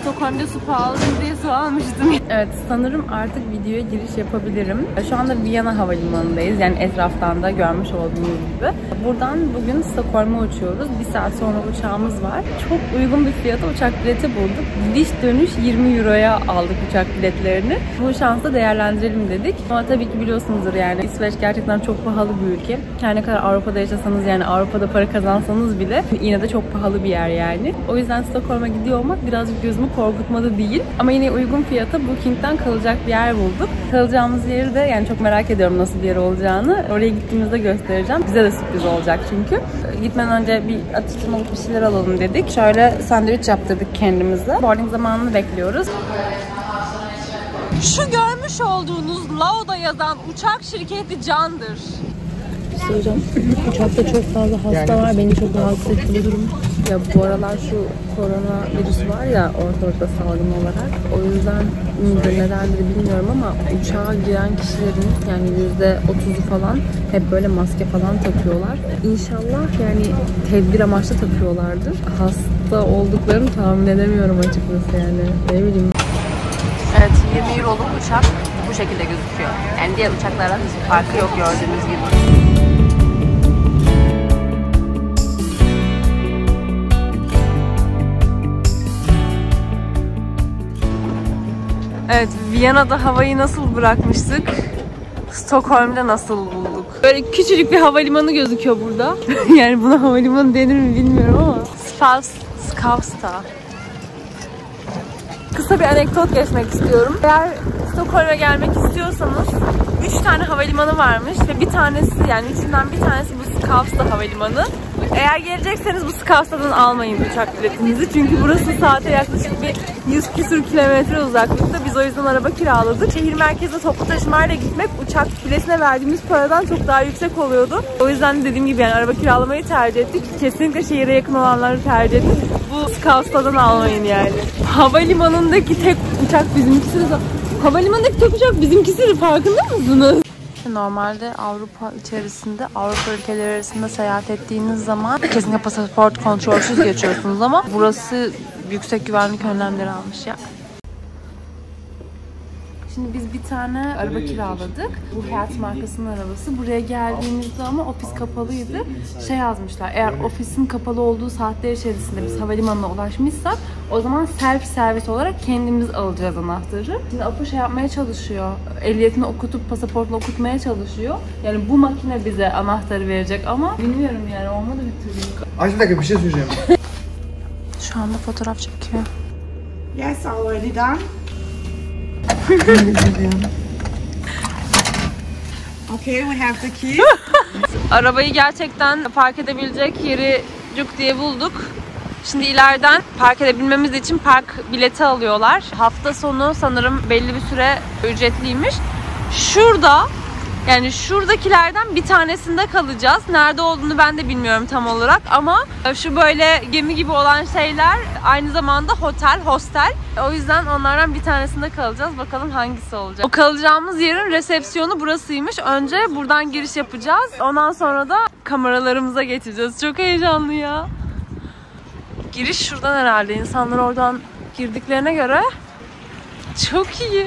Stockholm'da su pahalı su almıştım. Evet sanırım artık videoya giriş yapabilirim. Şu anda Viyana Havalimanı'ndayız. Yani etraftan da görmüş olduğunuz gibi. Buradan bugün Stockholm'a uçuyoruz. Bir saat sonra uçağımız var. Çok uygun bir fiyata uçak bileti bulduk. Gidiş dönüş 20 Euro'ya aldık uçak biletlerini. Bu şansı değerlendirelim dedik. Ama tabii ki biliyorsunuzdur yani İsveç gerçekten çok pahalı bir ülke. Her ne kadar Avrupa'da yaşasanız yani Avrupa'da para kazansanız bile yine de çok pahalı bir yer yani. O yüzden Stockholm'a gidiyor olmak birazcık gözümü korkutmadı değil. Ama yine uygun fiyata Booking'den kalacak bir yer bulduk. Kalacağımız yeri de yani çok merak ediyorum nasıl bir yer olacağını. Oraya gittiğimizde göstereceğim. Bize de sürpriz olacak çünkü. Gitmeden önce bir atıştırmalık bir şeyler alalım dedik. Şöyle sandviç yaptırdık kendimize. Boarding zamanını bekliyoruz. Şu görmüş olduğunuz Lao'da yazan uçak şirketi Can'dır. Hocam uçakta çok fazla hasta var. Beni çok rahatsız etti bu durum. Ya bu aralar şu korona virüsü var ya ortalıkta salgın olarak. O yüzden midir nedendir bilmiyorum ama uçağa giren kişilerin yani yüzde otuzu falan hep böyle maske falan takıyorlar. İnşallah yani tedbir amaçlı takıyorlardır. Hasta olduklarını tahmin edemiyorum açıkçası yani. Ne bileyim. Evet 20 euroluk uçak bu şekilde gözüküyor. Yani diğer uçaklardan hiçbir farkı yok gördüğünüz gibi. Viyana'da havayı nasıl bırakmıştık? Stockholm'da nasıl bulduk? Böyle küçücük bir havalimanı gözüküyor burada. yani buna havalimanı denir mi bilmiyorum ama. Spals, Skavsta. Kısa bir anekdot geçmek istiyorum. Eğer Stockholm'a gelmek istiyorsanız 3 tane havalimanı varmış ve bir tanesi yani içinden bir tanesi bu Skavsta havalimanı. Eğer gelecekseniz bu Skavsta'dan almayın uçak biletinizi. Çünkü burası saate yaklaşık bir 100 küsür kilometre uzaklıkta. Biz o yüzden araba kiraladık. Şehir merkezine toplu taşımayla gitmek uçak biletine verdiğimiz paradan çok daha yüksek oluyordu. O yüzden dediğim gibi yani araba kiralamayı tercih ettik. Kesinlikle şehire yakın olanları tercih ettik. Bu Skavsta'dan almayın yani. Havalimanındaki tek uçak bizimkisi. Havalimanındaki tek uçak bizimkisi farkında mısınız? Normalde Avrupa içerisinde, Avrupa ülkeleri arasında seyahat ettiğiniz zaman kesinlikle pasaport kontrolsüz geçiyorsunuz ama burası yüksek güvenlik önlemleri almış ya. Şimdi biz bir tane araba kiraladık. Bu Hayat markasının arabası. Buraya geldiğimizde ama ofis kapalıydı. Şey yazmışlar. Eğer ofisin kapalı olduğu saatler içerisinde biz havalimanına ulaşmışsak o zaman self servis olarak kendimiz alacağız anahtarı. Şimdi Apo şey yapmaya çalışıyor. Ehliyetini okutup pasaportunu okutmaya çalışıyor. Yani bu makine bize anahtarı verecek ama bilmiyorum yani olmadı bir türlü. Ay bir dakika bir şey söyleyeceğim. Şu anda fotoğraf çekiyor. Yes, already done. Okay, we have the keys. Arabayı gerçekten park edebilecek yeri cuk diye bulduk. Şimdi ileriden park edebilmemiz için park bileti alıyorlar. Hafta sonu sanırım belli bir süre ücretliymiş. Şurada yani şuradakilerden bir tanesinde kalacağız. Nerede olduğunu ben de bilmiyorum tam olarak ama şu böyle gemi gibi olan şeyler aynı zamanda otel, hostel. O yüzden onlardan bir tanesinde kalacağız. Bakalım hangisi olacak. O kalacağımız yerin resepsiyonu burasıymış. Önce buradan giriş yapacağız. Ondan sonra da kameralarımıza geçeceğiz. Çok heyecanlı ya. Giriş şuradan herhalde. İnsanlar oradan girdiklerine göre çok iyi.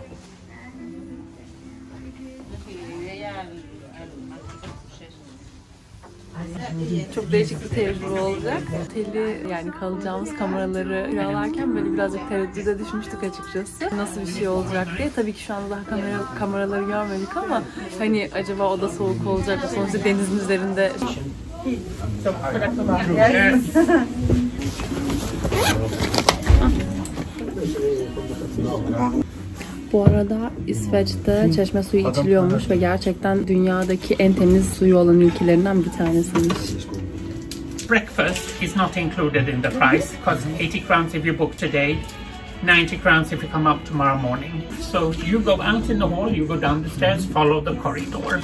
çok değişik bir tecrübe olacak. Oteli yani kalacağımız kameraları kiralarken böyle birazcık tereddüde düşmüştük açıkçası. Nasıl bir şey olacak diye. Tabii ki şu anda daha kamera, kameraları görmedik ama hani acaba oda soğuk olacak mı? Sonuçta denizin üzerinde Bu arada İsveç'te çeşme suyu içiliyormuş ve gerçekten dünyadaki en temiz suyu olan ülkelerinden bir tanesiymiş. breakfast is not included in the price because 80 crowns if you book today 90 crowns if you come up tomorrow morning. So you go out in the hall you go down the stairs follow the corridor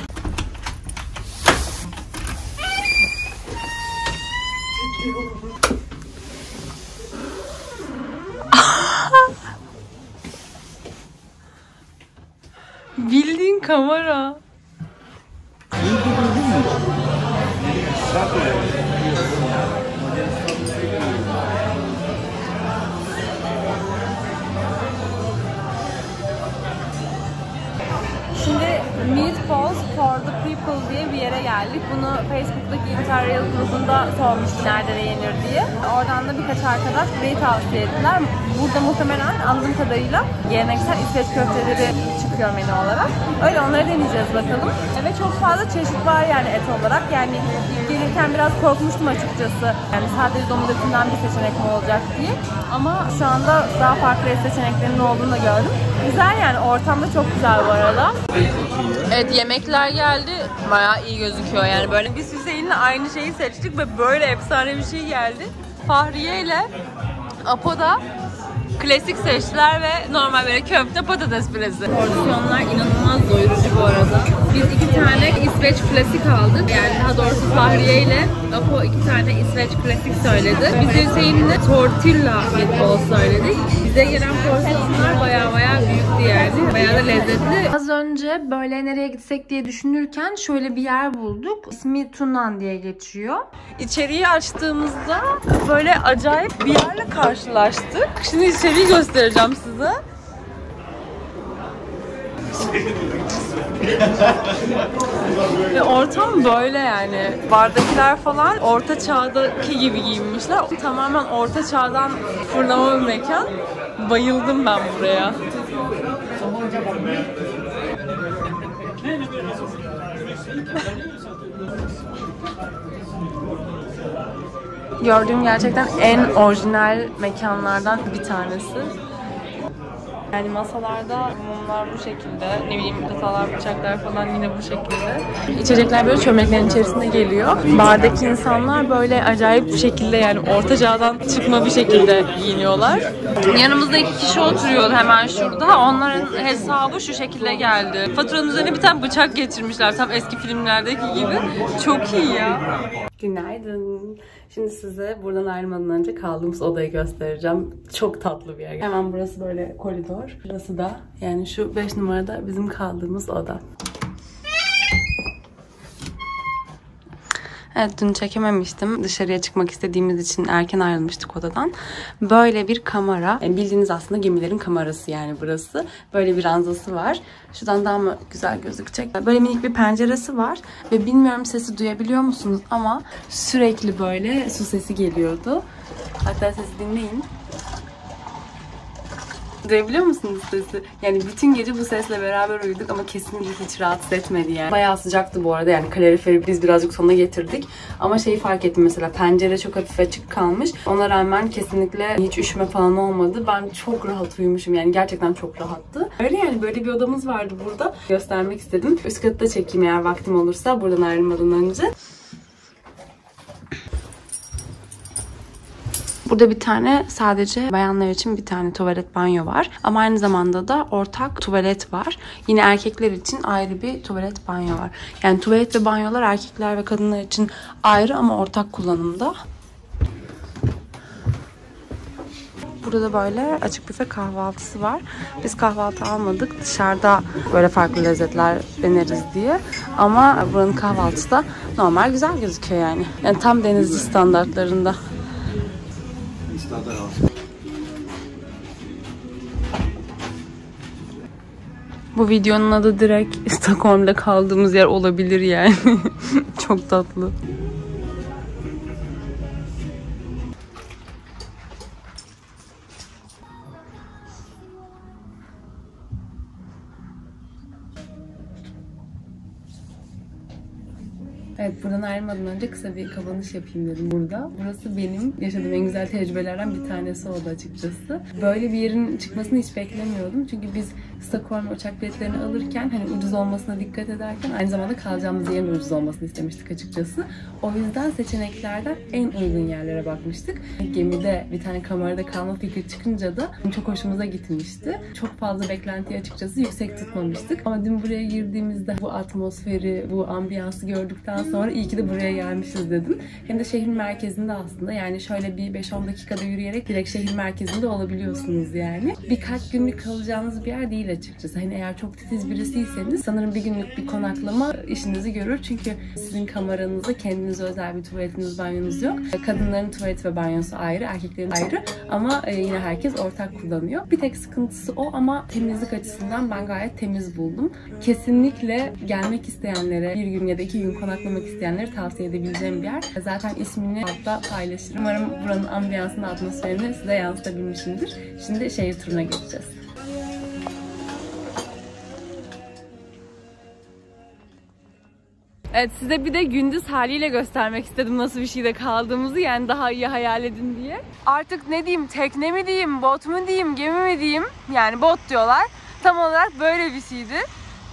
kamera. Şimdi Meatballs for the People diye bir yere geldik. Bunu Facebook'taki Interrail grubunda sormuştum nerede yenir diye. Oradan da birkaç arkadaş burayı tavsiye ettiler. Burada muhtemelen anladığım kadarıyla geleneksel İsveç köfteleri çıkıyor menü olarak. Öyle onları deneyeceğiz bakalım. Ve çok fazla çeşit var yani et olarak. Yani gelirken biraz korkmuştum açıkçası. Yani sadece domuz etinden bir seçenek mi olacak diye. Ama şu anda daha farklı et seçeneklerinin olduğunu da gördüm. Güzel yani ortam da çok güzel bu arada. Evet yemekler geldi. Bayağı iyi gözüküyor yani böyle. Biz Hüseyin'le aynı şeyi seçtik ve böyle efsane bir şey geldi. Fahriye ile Apo da klasik seçtiler ve normal böyle köfte patates püresi. Porsiyonlar inanılmaz doyurucu bu arada. Biz iki tane İsveç klasik aldık. Yani daha doğrusu Fahriye ile Apo iki tane İsveç klasik söyledi. Biz Hüseyin'le tortilla meatball söyledik. Bize gelen porsiyonlar baya baya büyüktü yani. Baya da lezzetli. Az önce böyle nereye gitsek diye düşünürken şöyle bir yer bulduk. İsmi Tunan diye geçiyor. İçeriği açtığımızda böyle acayip bir yerle karşılaştık. Şimdi içeriği göstereceğim size. Ortam böyle yani. Bardakiler falan orta çağdaki gibi giyinmişler. Tamamen orta çağdan fırlama bir mekan. Bayıldım ben buraya. Gördüğüm gerçekten en orijinal mekanlardan bir tanesi. Yani masalarda mumlar bu şekilde, ne bileyim kasalar, bıçaklar falan yine bu şekilde. İçecekler böyle çömleklerin içerisinde geliyor. Bardaki insanlar böyle acayip bir şekilde yani orta çağdan çıkma bir şekilde giyiniyorlar. Yanımızda iki kişi oturuyor hemen şurada. Onların hesabı şu şekilde geldi. Faturanın üzerine bir tane bıçak getirmişler tam eski filmlerdeki gibi. Çok iyi ya. Günaydın. Şimdi size buradan ayrılmadan önce kaldığımız odayı göstereceğim. Çok tatlı bir yer. Hemen burası böyle koridor. Burası da yani şu 5 numarada bizim kaldığımız oda. Evet dün çekememiştim. Dışarıya çıkmak istediğimiz için erken ayrılmıştık odadan. Böyle bir kamera. Yani bildiğiniz aslında gemilerin kamerası yani burası. Böyle bir ranzası var. Şuradan daha mı güzel gözükecek? Böyle minik bir penceresi var. Ve bilmiyorum sesi duyabiliyor musunuz ama sürekli böyle su sesi geliyordu. Hatta sesi dinleyin. Duyabiliyor musunuz sesi? Yani bütün gece bu sesle beraber uyuduk ama kesinlikle hiç rahatsız etmedi yani. Bayağı sıcaktı bu arada yani kaloriferi biz birazcık sona getirdik. Ama şeyi fark ettim mesela pencere çok hafif açık kalmış. Ona rağmen kesinlikle hiç üşüme falan olmadı. Ben çok rahat uyumuşum yani gerçekten çok rahattı. Öyle yani böyle bir odamız vardı burada. Göstermek istedim. Üst katı da çekeyim eğer vaktim olursa buradan ayrılmadan önce. Burada bir tane sadece bayanlar için bir tane tuvalet banyo var. Ama aynı zamanda da ortak tuvalet var. Yine erkekler için ayrı bir tuvalet banyo var. Yani tuvalet ve banyolar erkekler ve kadınlar için ayrı ama ortak kullanımda. Burada da böyle açık büfe kahvaltısı var. Biz kahvaltı almadık. Dışarıda böyle farklı lezzetler deneriz diye. Ama buranın kahvaltısı da normal güzel gözüküyor yani. Yani tam denizci standartlarında. Bu videonun adı direkt Stockholm'da kaldığımız yer olabilir yani. Çok tatlı. Evet buradan ayrılmadan önce kısa bir kapanış yapayım dedim burada. Burası benim yaşadığım en güzel tecrübelerden bir tanesi oldu açıkçası. Böyle bir yerin çıkmasını hiç beklemiyordum. Çünkü biz Stockholm uçak biletlerini alırken hani ucuz olmasına dikkat ederken aynı zamanda kalacağımız yerin ucuz olmasını istemiştik açıkçası. O yüzden seçeneklerden en uygun yerlere bakmıştık. Gemide bir tane kamerada kalma fikri çıkınca da çok hoşumuza gitmişti. Çok fazla beklentiyi açıkçası yüksek tutmamıştık. Ama dün buraya girdiğimizde bu atmosferi, bu ambiyansı gördükten sonra iyi ki de buraya gelmişiz dedim. Hem de şehrin merkezinde aslında yani şöyle bir 5-10 dakikada yürüyerek direkt şehir merkezinde olabiliyorsunuz yani. Birkaç günlük kalacağınız bir yer değil açıkçası. Hani eğer çok titiz birisiyseniz sanırım bir günlük bir konaklama işinizi görür. Çünkü sizin kameranızda kendinize özel bir tuvaletiniz, banyonuz yok. Kadınların tuvaleti ve banyosu ayrı, erkeklerin ayrı ama e, yine herkes ortak kullanıyor. Bir tek sıkıntısı o ama temizlik açısından ben gayet temiz buldum. Kesinlikle gelmek isteyenlere, bir gün ya da iki gün konaklamak isteyenlere tavsiye edebileceğim bir yer. Zaten ismini altta paylaşırım. Umarım buranın ambiyansını, atmosferini size yansıtabilmişimdir. Şimdi şehir turuna geçeceğiz. Evet size bir de gündüz haliyle göstermek istedim nasıl bir şeyde kaldığımızı yani daha iyi hayal edin diye. Artık ne diyeyim tekne mi diyeyim, bot mu diyeyim, gemi mi diyeyim yani bot diyorlar. Tam olarak böyle bir şeydi.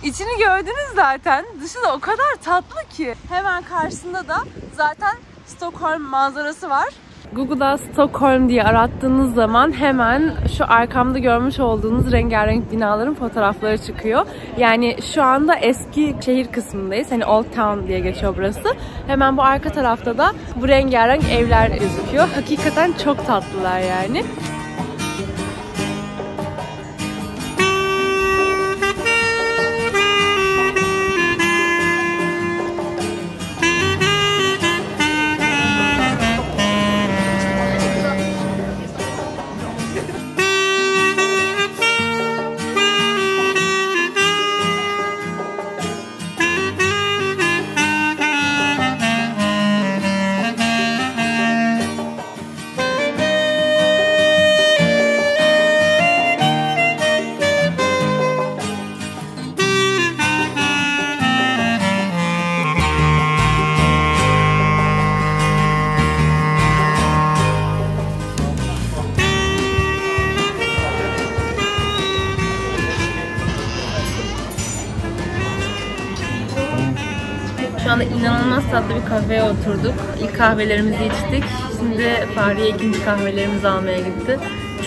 İçini gördünüz zaten. Dışı da o kadar tatlı ki. Hemen karşısında da zaten Stockholm manzarası var. Google'da Stockholm diye arattığınız zaman hemen şu arkamda görmüş olduğunuz rengarenk binaların fotoğrafları çıkıyor. Yani şu anda eski şehir kısmındayız. Hani Old Town diye geçiyor burası. Hemen bu arka tarafta da bu rengarenk evler gözüküyor. Hakikaten çok tatlılar yani. Şu anda inanılmaz tatlı bir kafeye oturduk. İlk kahvelerimizi içtik. Şimdi Fahriye ikinci kahvelerimizi almaya gitti.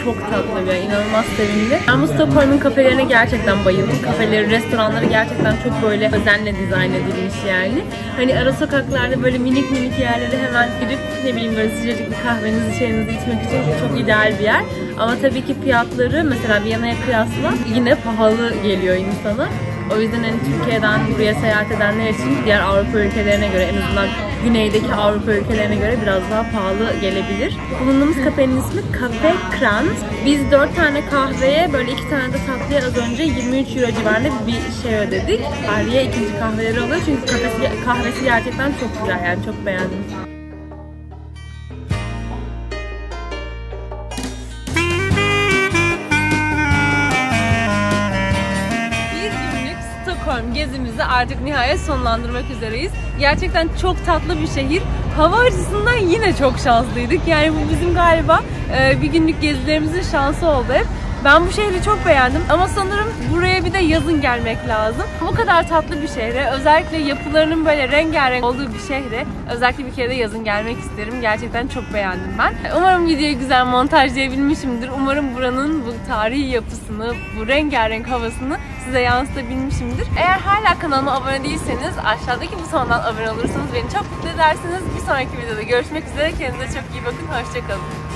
Çok tatlı bir inanılmaz sevimli. Ben Stockholm'un kafelerine gerçekten bayıldım. Kafeleri, restoranları gerçekten çok böyle özenle dizayn edilmiş yani. Hani ara sokaklarda böyle minik minik yerlere hemen girip ne bileyim böyle sıcacık bir kahvenizi, çayınızı içmek için çok ideal bir yer. Ama tabii ki fiyatları mesela Viyana'ya kıyasla yine pahalı geliyor insana. O yüzden hani Türkiye'den buraya seyahat edenler için diğer Avrupa ülkelerine göre en azından güneydeki Avrupa ülkelerine göre biraz daha pahalı gelebilir. Bulunduğumuz kafenin ismi Cafe Krant. Biz 4 tane kahveye böyle 2 tane de tatlıya az önce 23 euro civarında bir şey ödedik. Fahriye ikinci kahveleri alıyor çünkü kahvesi, kahvesi gerçekten çok güzel yani çok beğendim. Stockholm gezimizi artık nihayet sonlandırmak üzereyiz. Gerçekten çok tatlı bir şehir. Hava açısından yine çok şanslıydık. Yani bu bizim galiba e, bir günlük gezilerimizin şansı oldu hep. Ben bu şehri çok beğendim ama sanırım buraya bir de yazın gelmek lazım. Bu kadar tatlı bir şehre, özellikle yapılarının böyle rengarenk olduğu bir şehre özellikle bir kere de yazın gelmek isterim. Gerçekten çok beğendim ben. Umarım videoyu güzel montajlayabilmişimdir. Umarım buranın bu tarihi yapısını, bu rengarenk havasını size yansıtabilmişimdir. Eğer hala kanalıma abone değilseniz aşağıdaki butondan abone olursanız beni çok mutlu edersiniz. Bir sonraki videoda görüşmek üzere. Kendinize çok iyi bakın. Hoşçakalın.